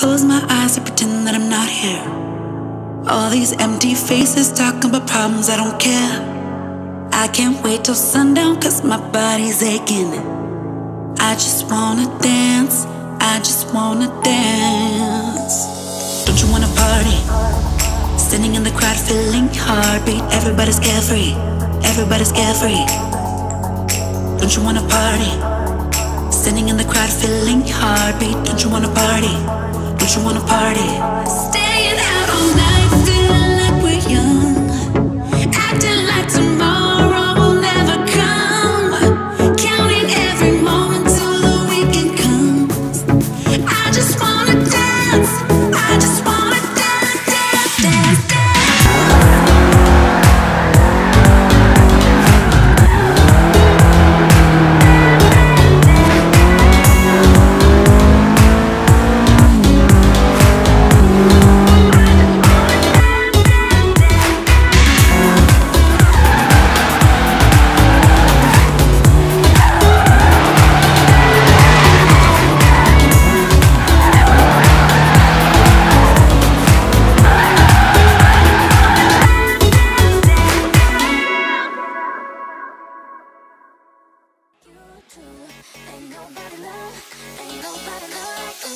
close my eyes and pretend that I'm not here. All these empty faces talking about problems, I don't care. I can't wait till sundown cause my body's aching. I just wanna dance, I just wanna dance. Don't you wanna party? Standing in the crowd, feeling heartbeat. Everybody's carefree, everybody's carefree. Don't you wanna party? Standing in the crowd, feeling heartbeat. Don't you wanna party? You wanna party? All night. Ain't nobody love, ain't nobody love. like